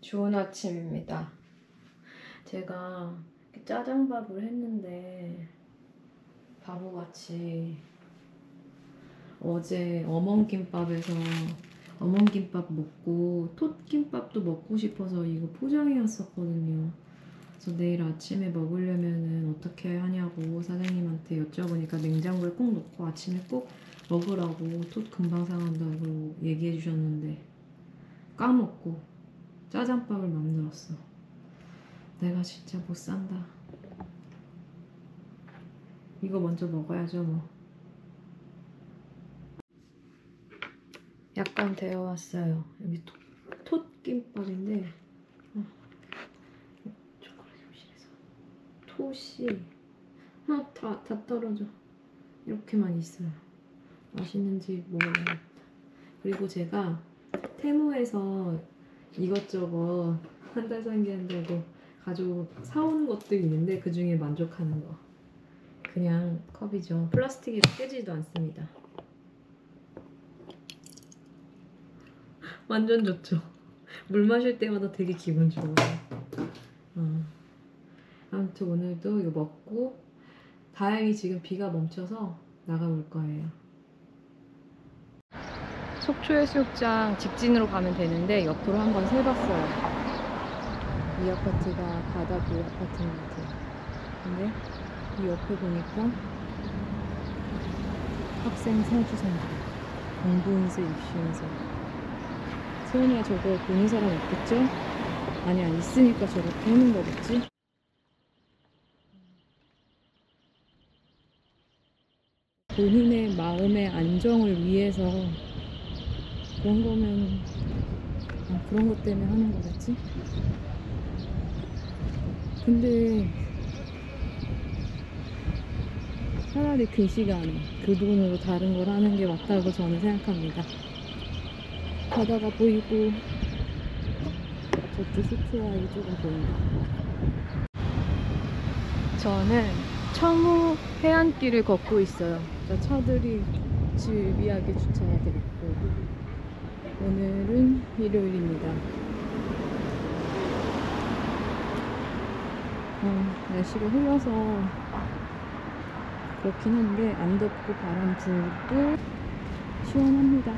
좋은 아침입니다. 제가 짜장밥을 했는데 바보같이 어제 어멍김밥에서 어멍김밥 먹고 톳김밥도 먹고 싶어서 이거 포장해 왔었거든요. 그래서 내일 아침에 먹으려면은 어떻게 하냐고 사장님한테 여쭤보니까 냉장고에 꼭 넣고 아침에 꼭 먹으라고 톳 금방 상한다고 얘기해 주셨는데 까먹고 짜장밥을 만들었어. 내가 진짜 못 산다. 이거 먼저 먹어야죠, 뭐. 약간 데워 왔어요. 여기 톳, 톳김밥인데, 어, 초콜릿 톳이 아, 다, 다 떨어져. 이렇게만 있어요. 맛있는지 먹어봐야겠다. 그리고 제가 테무에서 이것저것 한 달 상기한다고 가지고 사온 것들이 있는데 그 중에 만족하는 거. 그냥 컵이죠. 플라스틱이 깨지지도 않습니다. 완전 좋죠. 물 마실 때마다 되게 기분 좋아요. 어. 아무튼 오늘도 이거 먹고 다행히 지금 비가 멈춰서 나가볼 거예요. 속초해수욕장 직진으로 가면 되는데 옆으로 한번 세봤어요. 이 아파트가 바다뷰 아파트인 것 같아요. 근데 이 옆에 보니까 학생 사주생들, 공부인수, 입시인수. 세훈이가 저거 보는 사람 없겠죠? 아니야, 있으니까 저렇게 하는 거겠지? 본인의 마음의 안정을 위해서 그런 거면 아, 그런 것 때문에 하는 거겠지? 근데 차라리 그 시간에 그 돈으로 다른 걸 하는 게 맞다고 저는 생각합니다. 바다가 보이고 저쪽 수트와 이쪽은 보인다. 저는 청우 해안길을 걷고 있어요. 저 차들이 주차가 돼 있고 오늘은 일요일입니다. 어, 날씨가 흘러서 그렇긴 한데 안 덥고 바람 불고 시원합니다.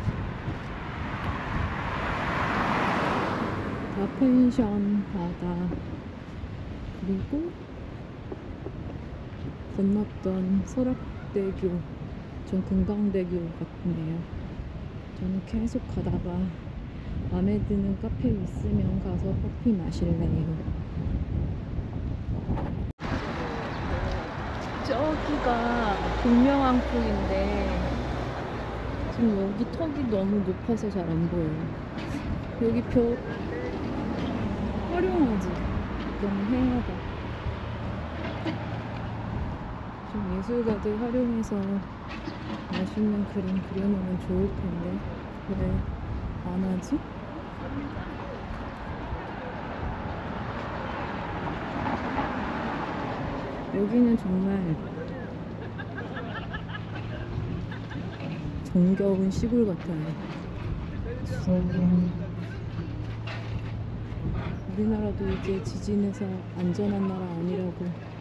다 펜션 바다 그리고 건넜던 설악대교 전 금강대교 같은데요. 저는 계속 가다가 마음에 드는 카페 있으면 가서 커피 마실래요. 저기가 동명항폭인데 지금 여기 턱이 너무 높아서 잘 안 보여요. 여기 벽 활용하지. 너무 해하다. 좀 예술가들 활용해서 맛있는 그림 그려놓으면 좋을 텐데 왜 안 하지? 여기는 정말 정겨운 시골 같아요. 우리나라도 이제 지진에서 안전한 나라 아니라고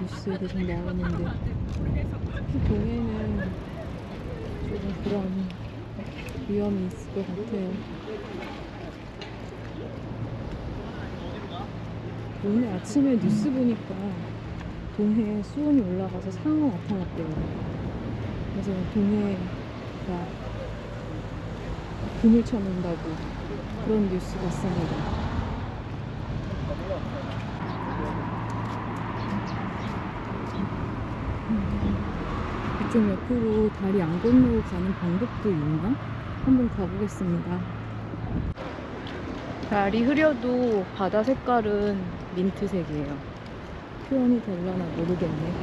뉴스에 계속 나오는데 특히 동해는 조금 그런 위험이 있을 것 같아요. 오늘 아침에 뉴스 보니까 동해에 수온이 올라가서 상어 나타났대요. 그래서 동해가 금을 쳐놓는다고 그런 뉴스 봤습니다. 이쪽 옆으로 다리 안 건너고 가는 방법도 있나? 한번 가보겠습니다. 날이 흐려도 바다 색깔은 민트색이에요. 표현이 될려나 모르겠네.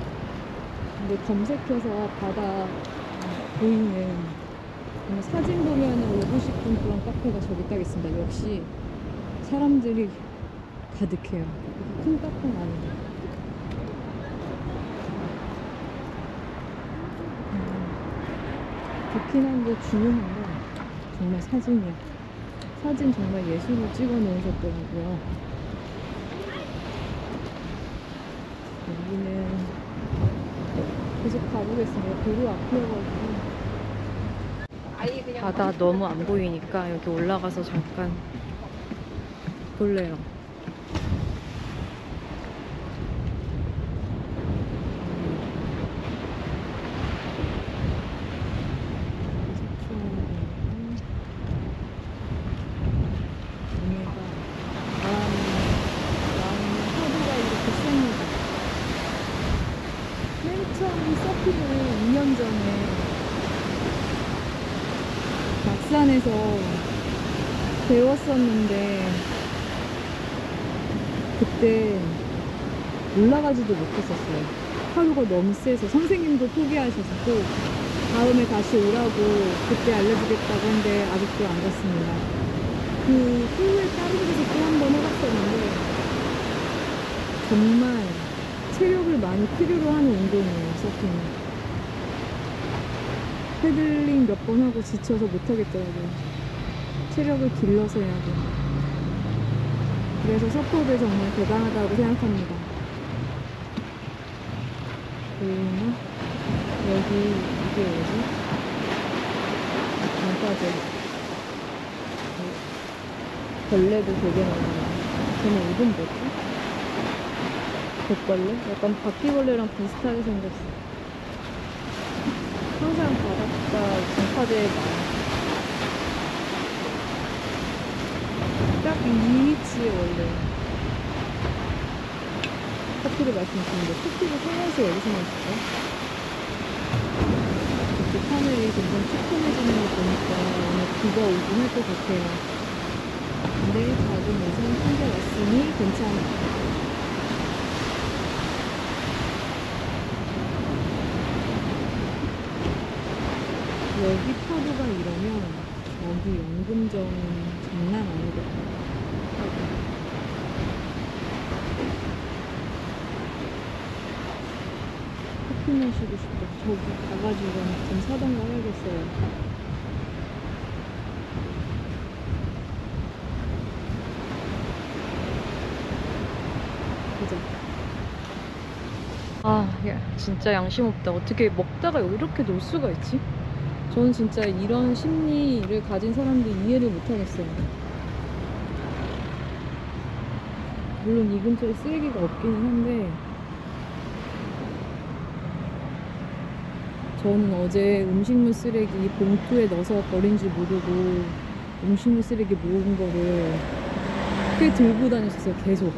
근데 검색해서 바다 보이는 사진 보면은 오고 싶은 그런 카페가 저기 딱 있습니다. 역시 사람들이 가득해요. 큰 카페는 아니고. 음, 좋긴 한데 중요한 건 정말 사진이야. 사진 정말 예술로 찍어 놓으셨더라고요. 여기는 계속 가보겠습니다. 도로 앞이어가지고. 바다 너무 안 보이니까 여기 올라가서 잠깐 볼래요. 오늘가 바람이 나오는 하루가 이렇게 셉니다. 맨 처음 서핑을 2년 전에 막산에서 배웠었는데 그때 올라가지도 못했었어요. 세서 선생님도 포기하셨고 다음에 다시 오라고 그때 알려주겠다고 했는데 아직도 안 갔습니다. 그 후에 다른 데서 또 한 번 해봤었는데 정말 체력을 많이 필요로 하는 운동이에요 서핑은. 패들링 몇 번 하고 지쳐서 못하겠더라고요. 체력을 길러서 해야 돼요. 그래서 서퍼들 정말 대단하다고 생각합니다 보이나? 여기 이게 뭐지? 강가제 벌레도 되게 많아요. 쟤는 이름 뭐지? 백벌레? 약간 바퀴벌레랑 비슷하게 생겼어. 항상 바닷가 장파제에 많아. 딱 이 위치에 원래 커피를 마시는데 커피를 사면서 여기서 마실까? 이렇게 하늘이 점점 시큼해지는 거 보니까 오늘 비가 오긴 할 것 같아요. 근데 작은 옷은 챙겨왔으니 괜찮아. 여기 파도가 이러면 여기 연금정 장난 아니거든. 커피 마시고 싶다. 저기 가가지고 좀 사던가 해야겠어요. 아, 야, 진짜 양심 없다. 어떻게 먹다가 이렇게 놀 수가 있지? 저는 진짜 이런 심리를 가진 사람들 이해를 못 하겠어요. 물론 이 근처에 쓰레기가 없기는 한데, 저는 어제 음식물 쓰레기 봉투에 넣어서 버린 줄 모르고 음식물 쓰레기 모은 거를 꽤 들고 다녔었어요, 계속.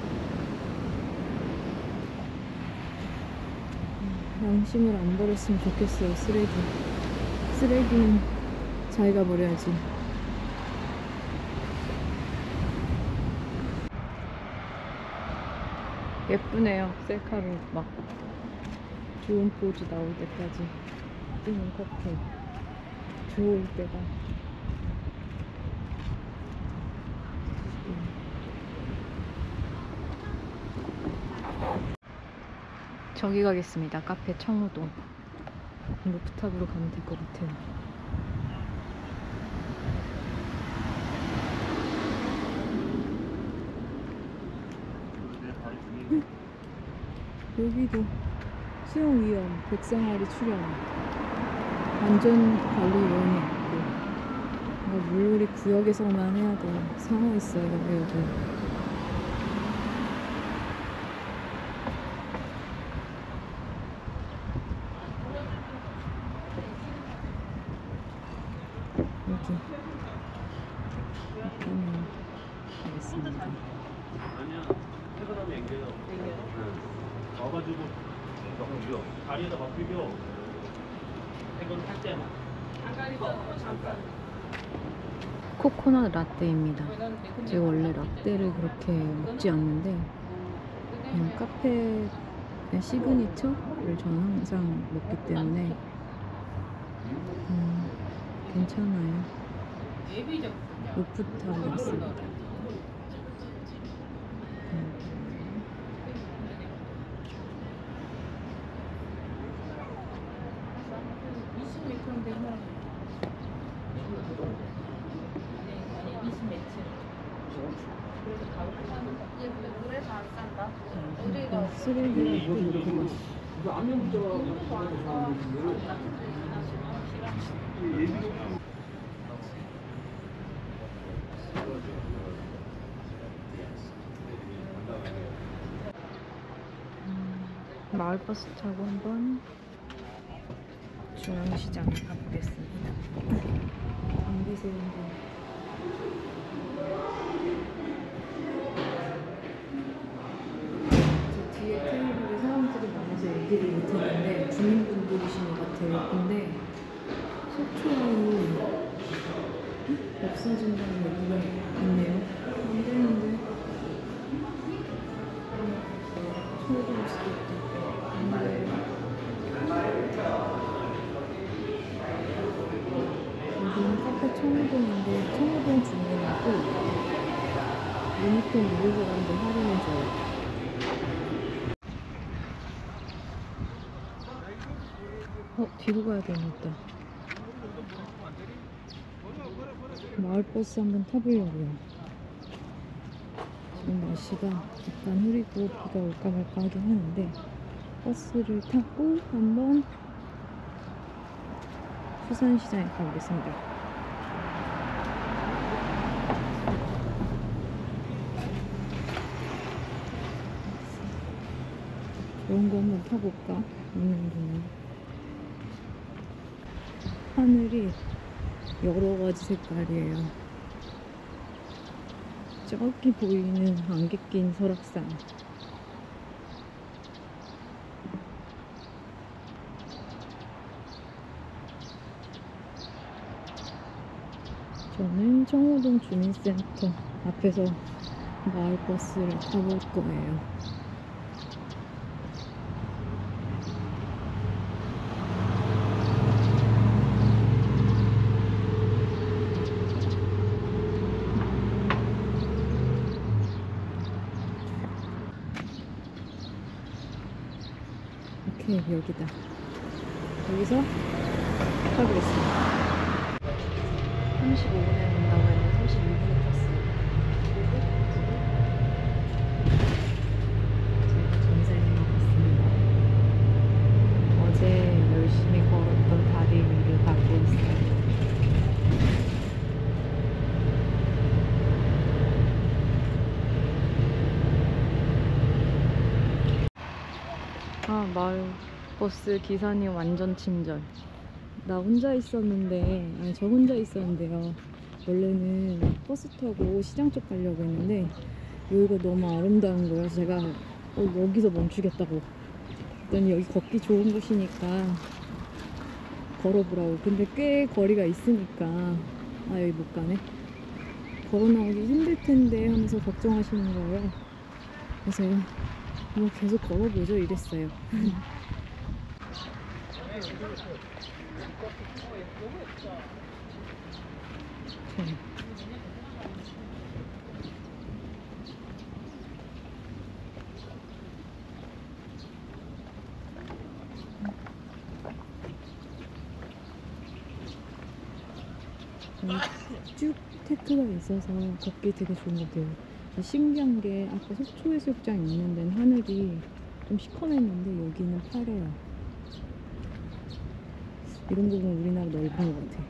양심을 안 버렸으면 좋겠어요 쓰레기. 쓰레기는 자기가 버려야지. 예쁘네요 셀카로 막 좋은 포즈 나올 때까지 뜨는 커피 좋을 때가 저기 가겠습니다. 카페 청우동. 루프탑으로 가면 될 것 같아요. 응? 여기도 수용 위험, 백상아리 출연, 안전관리위원회 있고, 이거 물놀이 구역에서만 해야 돼요. 상어 있어요, 여기. 와가지고 너무 위험. 다리에다 막 비벼. 코코넛 라떼입니다. 제가 원래 라떼를 그렇게 먹지 않는데 그냥 카페 시그니처를 저는 항상 먹기 때문에 음, 괜찮아요. 루프탑이었습니다. 음. 얘 근데 물에서 안 산다. 우리가 쓰레기를 또 놓고 갔어. 마을버스 타고 한번 중앙시장에 가보겠습니다. 경비세운데 얘기를 못했는데 주민분들이신 것 같아요. 근데 속초에 없어진다는 얘기가 있네요. 안 되는데. 소리일 수도 있다. 안 돼요. 여기는 카페 청호동인데 청호동 주민하고 입은 사람들 할인해줘요. 어, 뒤로 가야 되겠다. 마을버스 한번 타보려고요. 지금 날씨가 약간 흐리고 비가 올까 말까 하긴 하는데 버스를 타고 한번 수산시장에 가보겠습니다. 이런 거 한번 타볼까? 있는 동안. 하늘이 여러 가지 색깔이에요. 저기 보이는 안개 낀 설악산. 저는 청호동 주민센터 앞에서 마을버스를 타볼 거예요. 여기다. 여기서 타보겠습니다. 35분에 온다고 했는데 32분에 탔어요. 전생에 왔습니다. 어제 열심히 걸었던 다리 위를 가고 있어요. 아, 마을 버스 기사님 완전 친절. 나 혼자 있었는데, 아니, 저 혼자 있었는데요. 원래는 버스 타고 시장 쪽 가려고 했는데, 여기가 너무 아름다운 거예요. 제가, 어, 여기서 멈추겠다고. 그랬더니 여기 걷기 좋은 곳이니까 걸어보라고. 근데 꽤 거리가 있으니까, 아, 여기 못 가네. 걸어 나오기 힘들 텐데 하면서 걱정하시는 거예요. 그래서 뭐 계속 걸어보죠 이랬어요. 네. 여기 쭉 테크가 있어서 걷기 되게 좋은 것 같아요. 신기한 게 아까 속초 해수욕장 있는 데는 하늘이 좀 시커맸는데 여기는 파래요. 이런 부분 우리나라 넓은 것 같아.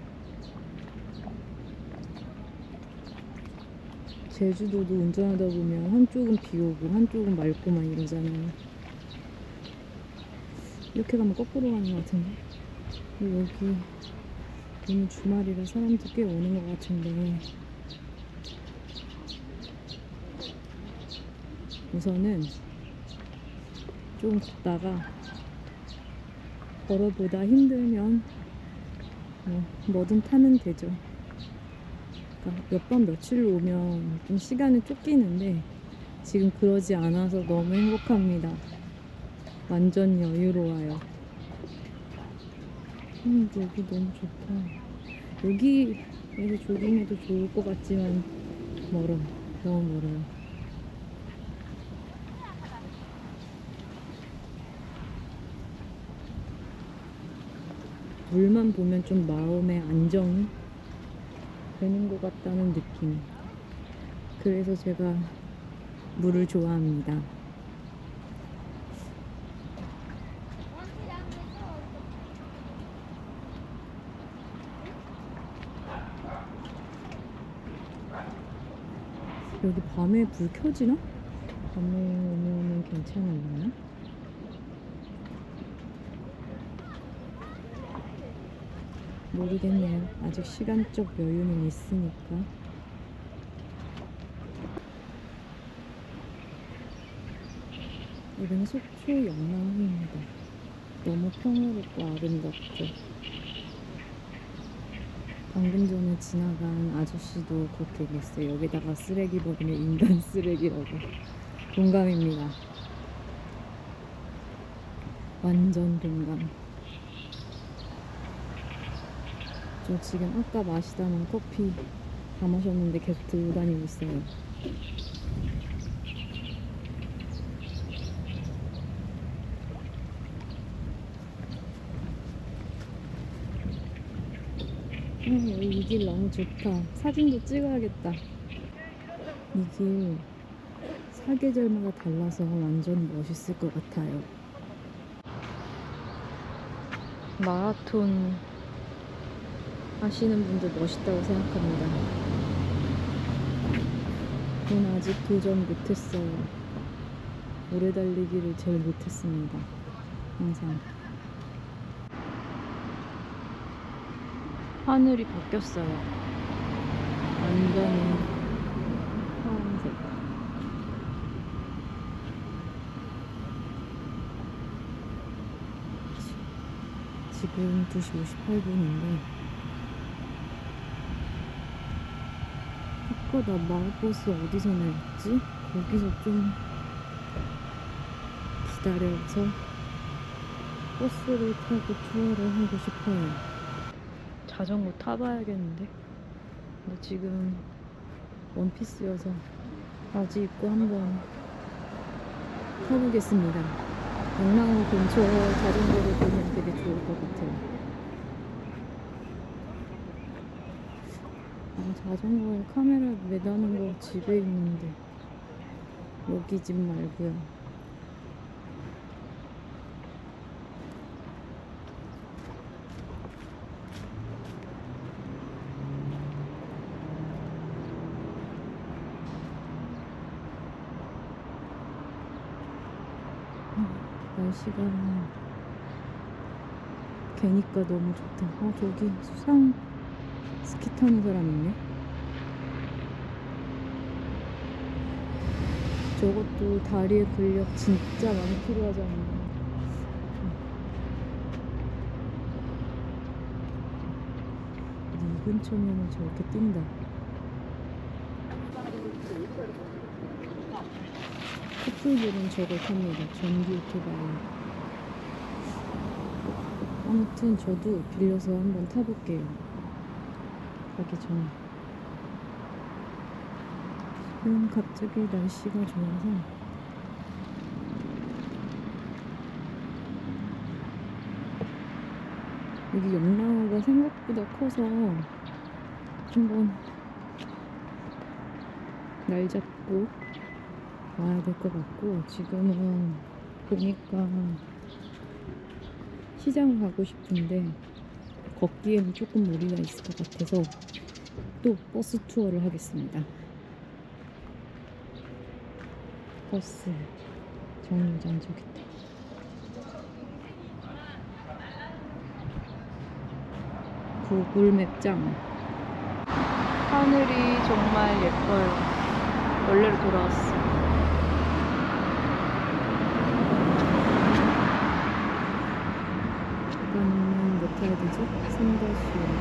제주도도 운전하다 보면 한쪽은 비 오고 한쪽은 맑고 막 이러잖아요. 이렇게 가면 거꾸로 가는 것 같은데. 여기 오늘 주말이라 사람들 꽤 오는 것 같은데 우선은 좀 걷다가 걸어보다 힘들면 뭐 뭐든 타면 되죠. 그러니까 몇 번 며칠 오면 좀 시간이 쫓기는데 지금 그러지 않아서 너무 행복합니다. 완전 여유로워요. 음, 여기 너무 좋다. 여기에서 조깅해도 좋을 것 같지만 멀어. 너무 멀어요. 물만 보면 좀 마음의 안정이 되는 것 같다는 느낌. 그래서 제가 물을 좋아합니다. 여기 밤에 불 켜지나? 밤에 오면은 괜찮을려나? 모르겠네요. 아직 시간적 여유는 있으니까. 여기는 속초 영랑호입니다. 너무 평화롭고 아름답죠. 방금 전에 지나간 아저씨도 그렇게 얘기했어요. 여기다가 쓰레기 버리면 인간 쓰레기라고. 공감입니다. 완전 공감. 저 지금 아까 마시다만 커피 다 마셨는데 계속 들고 다니고 있어요. 이길 너무 좋다. 사진도 찍어야겠다. 이길 사계절마다 달라서 완전 멋있을 것 같아요. 마라톤 하시는 분들 멋있다고 생각합니다. 저는 아직 도전 못했어요. 오래 달리기를 제일 못했습니다. 항상. 하늘이 바뀌었어요. 완전히 파란색. 지금 2시 58분인데 아까 나 마을버스 어디서 내렸지? 거기서 좀 기다려서 버스를 타고 투어를 하고 싶어요. 자전거 타봐야겠는데. 근데 지금 원피스여서 바지 입고 한번 타보겠습니다. 영랑호 근처 자전거를 보면 되게 좋을 것 같아요. 아, 자전거에 카메라 매다는 거 집에 있는데 여기 집 말고요. 날씨가 개니까 너무 좋다. 어, 저기 수상 스키 타는 사람 있네. 저것도 다리에 근력 진짜 많이 필요하잖아요. 이 근처면은 저렇게 뛴다. 커플들은 저걸 탑니다. 전기 오토바이. 아무튼 저도 빌려서 한번 타볼게요. 가기 전에. 지금 갑자기 날씨가 좋아서 여기 영랑호가 생각보다 커서 한번 날 잡고 와야 될 것 같고 지금은 보니까 시장 가고 싶은데 걷기에는 조금 무리가 있을 것 같아서 또 버스 투어를 하겠습니다. 버스 정류장 저기 있다. 구글 맵장 하늘이 정말 예뻐요. 원래로 돌아왔어. 이 몇 해야 되지? 3다시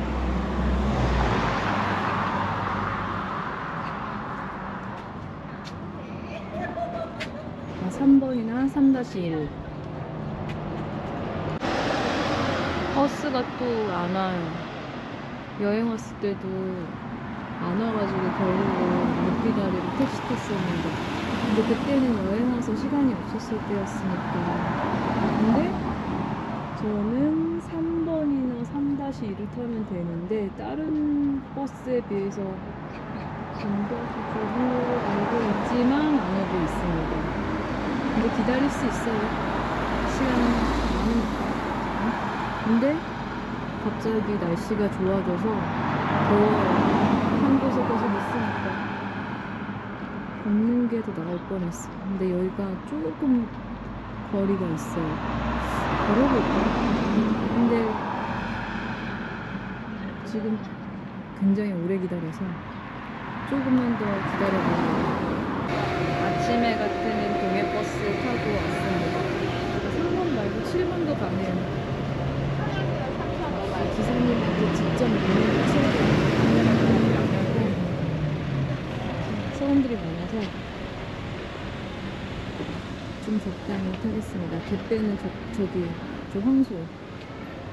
아, 3번이나 3-1 버스가 또 안 와요. 여행 왔을 때도 안 와가지고 결국은 못 기다리고 택시 탔었는데. 근데 그때는 여행 와서 시간이 없었을 때였으니까. 근데 저는 3번이나 3-1을 타면 되는데 다른 버스에 비해서 담겨주고 알고 있지만 안 오고 있습니다. 근데 기다릴 수 있어요. 시간 많으니까. 응? 근데 갑자기 날씨가 좋아져서 더워요. 한 곳에 계속 있으니까. 걷는 게 더 나을 뻔했어. 근데 여기가 조금 거리가 있어요. 걸어볼까? 근데 지금 굉장히 오래 기다려서 조금만 더 기다려보려고 아침 해가 뜨는 동해버스 타고 왔습니다. 3번 말고 7번도 가네요 기사님한테 직접 문의를 치러드리고 사람들이 많아서 좀 적당히 타겠습니다. 갯배는 저, 저기 저 황소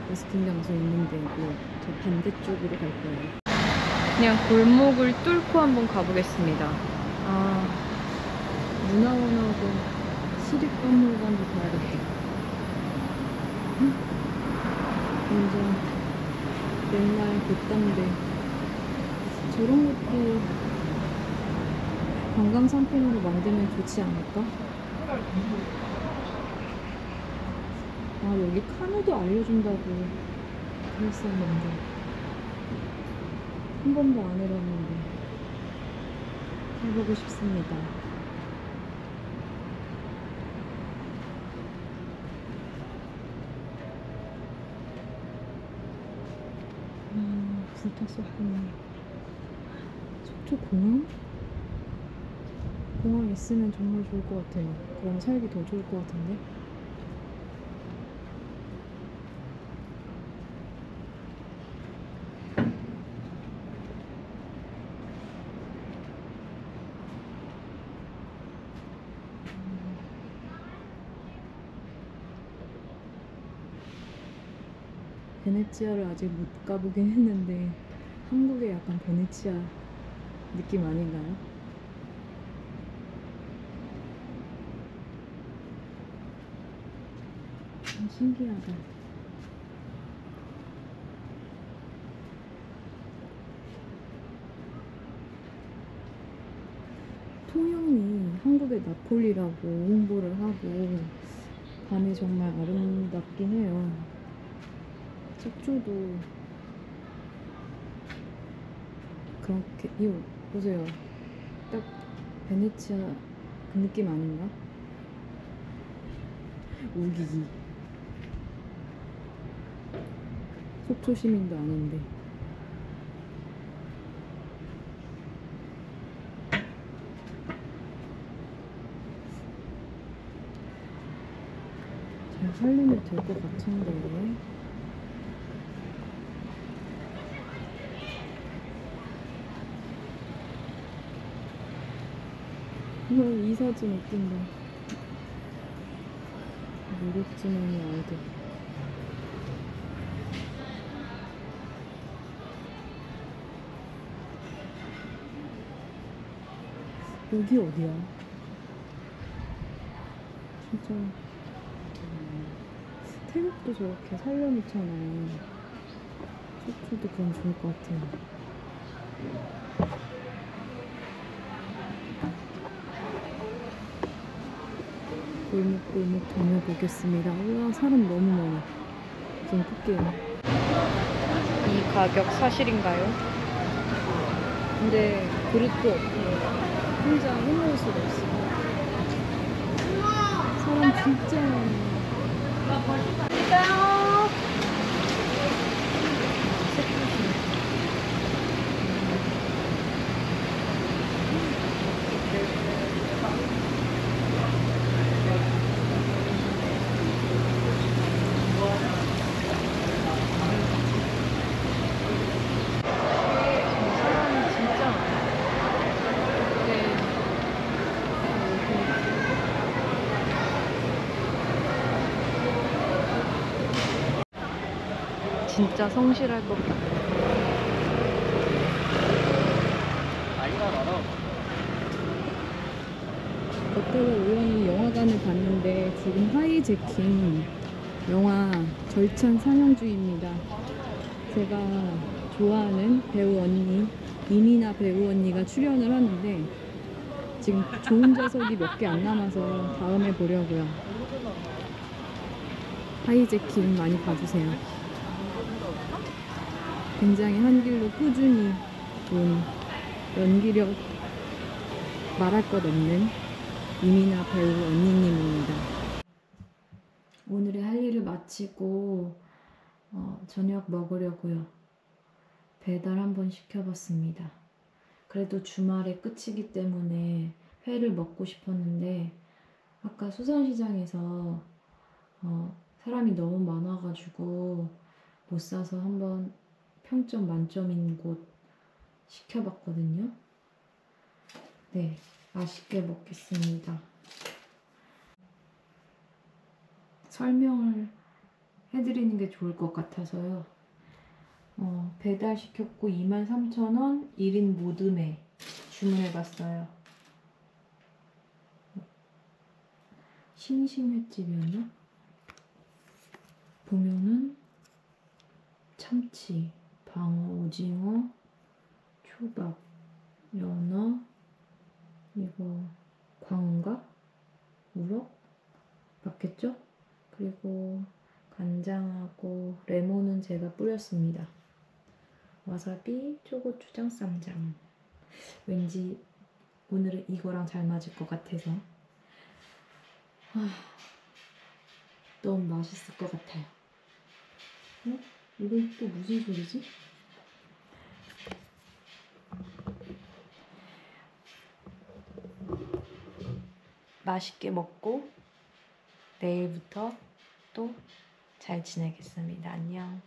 레스팅 장소 있는 데고 저 반대쪽으로 갈 거예요 그냥 골목을 뚫고 한번 가보겠습니다. 아, 문화원하고 시립박물관도 가야겠다. 응? 완전 옛날 돛담배. 저런 것도 관광 상품으로 만들면 좋지 않을까? 아, 여기 카누도 알려준다고 그랬었는데. 한 번도 안 해봤는데 해보고 싶습니다. 음, 불탔었구나. 속초 공항? 공항 있으면 정말 좋을 것 같아요. 그럼 살기 더 좋을 것 같은데? 베네치아를 아직 못 가보긴 했는데 한국의 약간 베네치아 느낌 아닌가요? 참 신기하다. 통영이 한국의 나폴리라고 홍보를 하고 밤이 정말 아름답긴 해요. 속초도 그렇게 이거 보세요. 딱 베네치아 그 느낌 아닌가? 우기기. 속초 시민도 아닌데. 잘 살리면 될 것 같은데 이거 이 사진 웃긴다. 무릎지만이 아이들. 여기 어디야? 진짜 음, 태국도 저렇게 살려놓잖아요. 속초도 그럼 좋을 것 같아요. 골목골목 다녀보겠습니다. 우와 사람 너무 많아. 좀 끌게요. 이 가격 사실인가요? 근데 그릇도 없고 혼자 해먹을 수가 없어. 사람 진짜 많아. 사람이 진짜 많아. 네. 진짜 성실할 것 같아. 아이가 많아. 롯데가 우연히 영화관을 봤는데 지금 하이제킹 영화 절찬 상영중입니다. 제가 좋아하는 배우 언니 이미나 배우 언니가 출연을 하는데 지금 좋은 좌석이 몇 개 안 남아서 다음에 보려고요. 하이제킹 많이 봐주세요. 굉장히 한 길로 꾸준히 온 연기력 말할 것 없는 이미나 배우 언니님입니다. 오늘의 할 일을 마치고 어, 저녁 먹으려고요. 배달 한번 시켜봤습니다. 그래도 주말에 끝이기 때문에 회를 먹고 싶었는데 아까 수산시장에서 어, 사람이 너무 많아가지고 못 사서 한번 평점 만점인 곳 시켜봤거든요. 네, 맛있게 먹겠습니다. 설명을 해드리는 게 좋을 것 같아서요. 어, 배달 시켰고 23,000원 1인 모듬에 주문해봤어요. 싱싱횟집이었나? 보면은 참치, 방어, 오징어, 초밥, 연어, 이거 광어인가? 우럭? 맞겠죠? 그리고 간장하고 레몬은 제가 뿌렸습니다. 와사비, 초고추장, 쌈장. 왠지 오늘은 이거랑 잘 맞을 것 같아서. 아, 너무 맛있을 것 같아요. 어? 이건 또 무슨 소리지? 맛있게 먹고 내일부터 또 잘 지내겠습니다. 안녕.